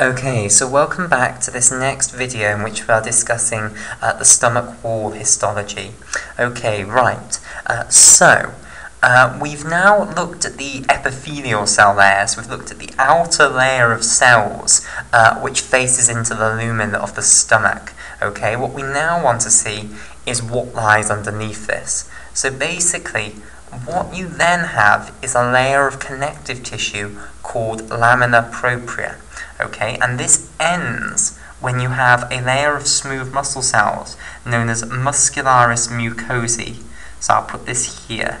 Okay, so welcome back to this next video in which we are discussing uh, the stomach wall histology. Okay, right, uh, so uh, we've now looked at the epithelial cell layers, we've looked at the outer layer of cells uh, which faces into the lumen of the stomach. Okay, what we now want to see is what lies underneath this. So basically, what you then have is a layer of connective tissue called lamina propria. Okay, and this ends when you have a layer of smooth muscle cells known as muscularis mucosae. So I'll put this here.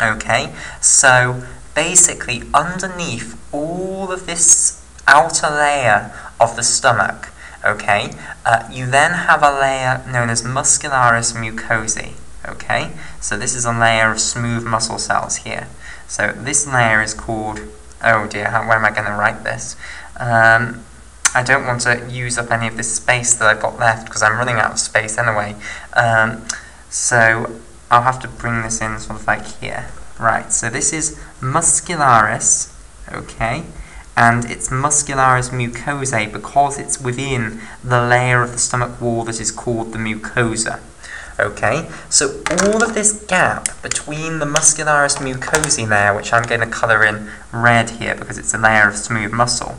Okay, so basically underneath all of this outer layer of the stomach, okay, uh, you then have a layer known as muscularis mucosae. Okay, so this is a layer of smooth muscle cells here. So this layer is called, oh dear, how, where am I going to write this? Um, I don't want to use up any of this space that I've got left because I'm running out of space anyway. Um, so I'll have to bring this in sort of like here. Right, so this is muscularis, okay, and it's muscularis mucosae because it's within the layer of the stomach wall that is called the mucosa. Okay, so all of this gap between the muscularis mucosae layer, which I'm going to colour in red here because it's a layer of smooth muscle,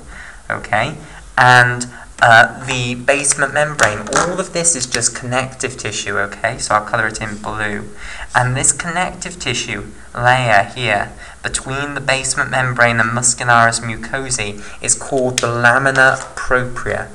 okay? And uh, the basement membrane, all of this is just connective tissue, okay? So I'll colour it in blue. And this connective tissue layer here between the basement membrane and muscularis mucosae is called the lamina propria.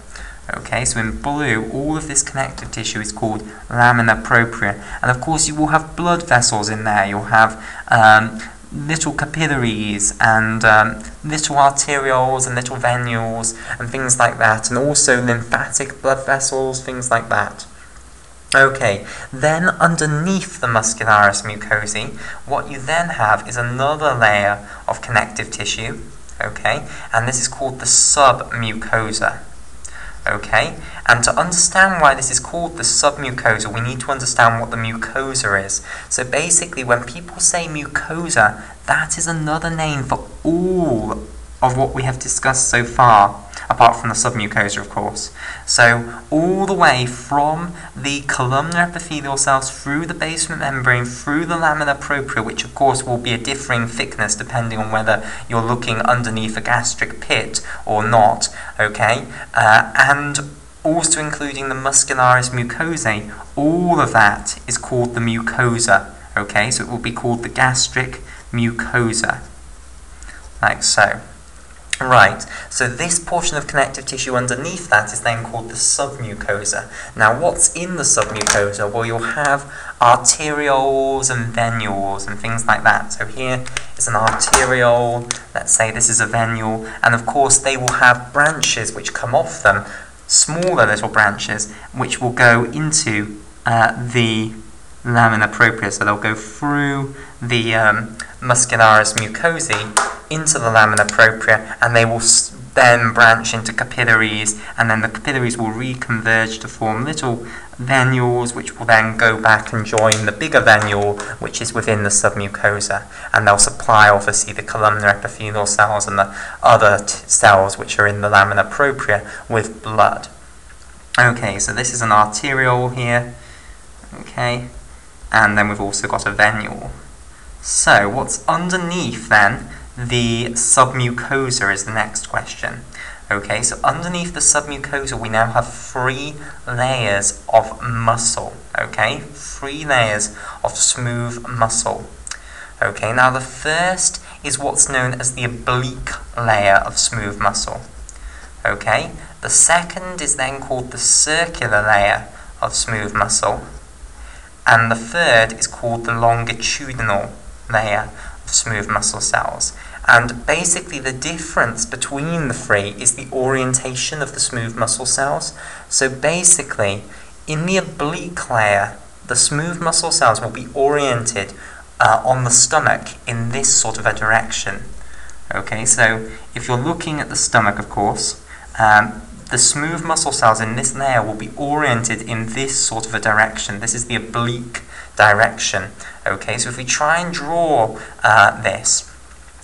Okay, so in blue, all of this connective tissue is called lamina propria. And of course, you will have blood vessels in there. You'll have um, little capillaries and um, little arterioles and little venules and things like that, and also lymphatic blood vessels, things like that. Okay, then underneath the muscularis mucosae, what you then have is another layer of connective tissue, okay, and this is called the submucosa. Okay, and to understand why this is called the submucosa, we need to understand what the mucosa is. So basically, when people say mucosa, that is another name for all of what we have discussed so far, apart from the submucosa, of course. So, all the way from the columnar epithelial cells through the basement membrane, through the lamina propria, which of course will be a differing thickness depending on whether you're looking underneath a gastric pit or not, okay? Uh, and also including the muscularis mucosae, all of that is called the mucosa, okay? So it will be called the gastric mucosa, like so. Right, so this portion of connective tissue underneath that is then called the submucosa. Now what's in the submucosa? Well you'll have arterioles and venules and things like that. So here is an arteriole, let's say this is a venule, and of course they will have branches which come off them, smaller little branches, which will go into uh, the lamina propria, so they'll go through the um, muscularis mucosae into the lamina propria and they will then branch into capillaries and then the capillaries will reconverge to form little venules which will then go back and join the bigger venule which is within the submucosa and they'll supply obviously the columnar epithelial cells and the other cells which are in the lamina propria with blood. Okay, so this is an arteriole here, okay, and then we've also got a venule. So what's underneath then the submucosa is the next question. Okay, so underneath the submucosa we now have three layers of muscle. Okay, three layers of smooth muscle. Okay, now the first is what's known as the oblique layer of smooth muscle. Okay, the second is then called the circular layer of smooth muscle. And the third is called the longitudinal layer smooth muscle cells. And basically the difference between the three is the orientation of the smooth muscle cells. So basically, in the oblique layer, the smooth muscle cells will be oriented uh, on the stomach in this sort of a direction. Okay, so if you're looking at the stomach, of course, um, the smooth muscle cells in this layer will be oriented in this sort of a direction. This is the oblique direction. Okay, so if we try and draw uh, this,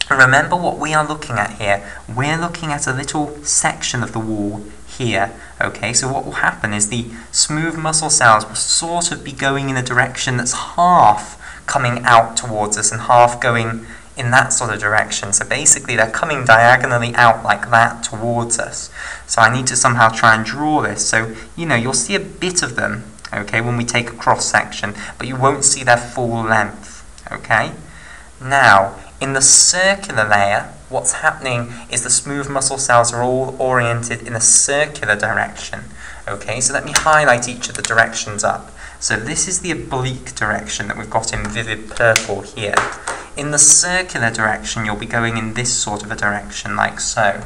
remember what we are looking at here. We're looking at a little section of the wall here. Okay, so what will happen is the smooth muscle cells will sort of be going in a direction that's half coming out towards us and half going in that sort of direction. So basically they're coming diagonally out like that towards us. So I need to somehow try and draw this. So, you know, you'll see a bit of them, okay, when we take a cross section, but you won't see their full length, okay? Now, in the circular layer, what's happening is the smooth muscle cells are all oriented in a circular direction. Okay, so let me highlight each of the directions up. So this is the oblique direction that we've got in vivid purple here. In the circular direction, you'll be going in this sort of a direction, like so.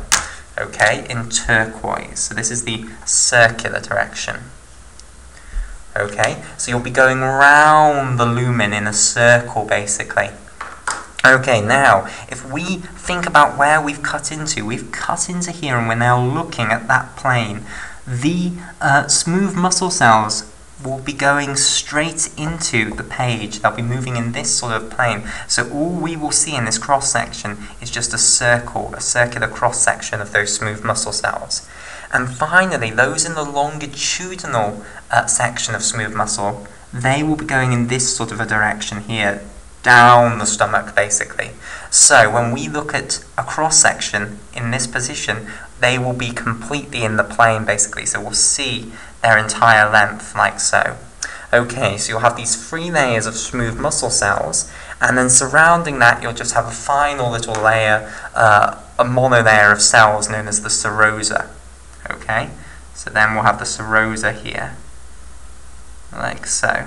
Okay, in turquoise. So this is the circular direction. Okay, so you'll be going round the lumen in a circle, basically. Okay, now, if we think about where we've cut into, we've cut into here and we're now looking at that plane. The uh, smooth muscle cells will be going straight into the page. They'll be moving in this sort of plane. So all we will see in this cross section is just a circle, a circular cross section of those smooth muscle cells. And finally, those in the longitudinal uh, section of smooth muscle, they will be going in this sort of a direction here, down the stomach basically. So when we look at a cross section in this position, they will be completely in the plane basically. So we'll see their entire length like so. Okay, so you'll have these three layers of smooth muscle cells, and then surrounding that you'll just have a final little layer, uh, a monolayer of cells known as the serosa. Okay, so then we'll have the serosa here, like so.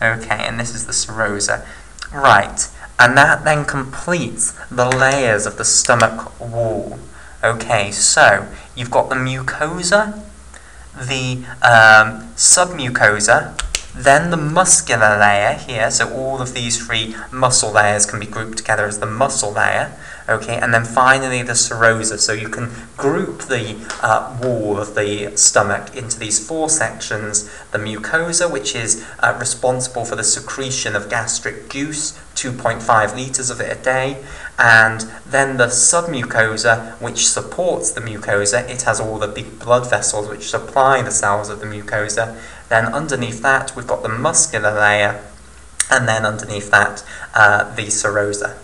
Okay, and this is the serosa. Right, and that then completes the layers of the stomach wall. Okay, so you've got the mucosa, the um, submucosa, then the muscular layer here, so all of these three muscle layers can be grouped together as the muscle layer, okay, and then finally the serosa, so you can group the uh, wall of the stomach into these four sections, the mucosa, which is uh, responsible for the secretion of gastric juice, 2.5 litres of it a day, and then the submucosa, which supports the mucosa, it has all the big blood vessels which supply the cells of the mucosa. Then underneath that, we've got the muscular layer, and then underneath that, uh, the serosa.